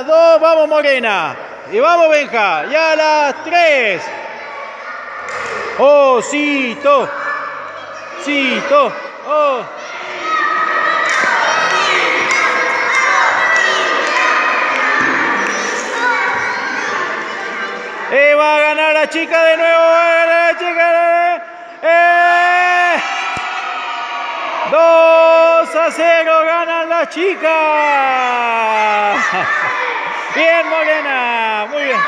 dos, vamos Morena. Y vamos Benja. Ya a las tres. Oh, Cito. Oh. Eh, va a ganar la chica de nuevo. Va a ganar la chica. Eh. 2 a 0 ganan las chicas. Bien, Morena. Muy bien.